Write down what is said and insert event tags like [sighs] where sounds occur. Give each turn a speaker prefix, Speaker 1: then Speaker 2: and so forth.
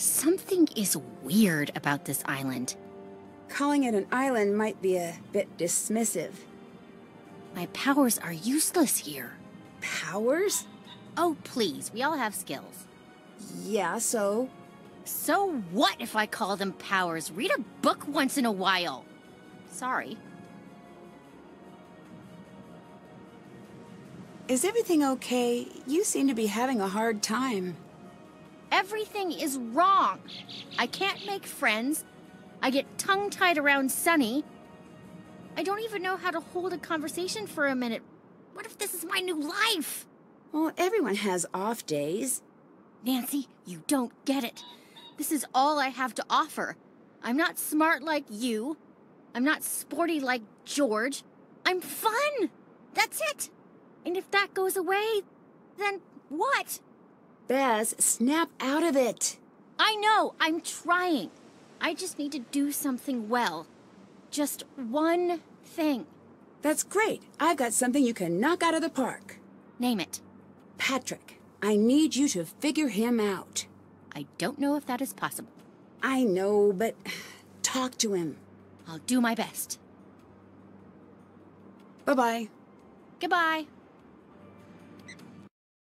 Speaker 1: Something is weird about this island.
Speaker 2: Calling it an island might be a bit dismissive.
Speaker 1: My powers are useless here.
Speaker 2: Powers?
Speaker 1: Oh, please, we all have skills.
Speaker 2: Yeah, so?
Speaker 1: So what if I call them powers? Read a book once in a while. Sorry.
Speaker 2: Is everything okay? You seem to be having a hard time.
Speaker 1: Everything is wrong. I can't make friends. I get tongue tied around Sonny. I don't even know how to hold a conversation for a minute. What if this is my new life?
Speaker 2: Well, everyone has off days.
Speaker 1: Nancy, you don't get it. This is all I have to offer. I'm not smart like you. I'm not sporty like George. I'm fun. That's it. And if that goes away, then what?
Speaker 2: Bess, snap out of it.
Speaker 1: I know, I'm trying. I just need to do something well. Just one thing.
Speaker 2: That's great. I've got something you can knock out of the park.
Speaker 1: Name it.
Speaker 2: Patrick, I need you to figure him out.
Speaker 1: I don't know if that is possible.
Speaker 2: I know, but [sighs] talk to him.
Speaker 1: I'll do my best.
Speaker 2: Bye-bye.
Speaker 1: Goodbye.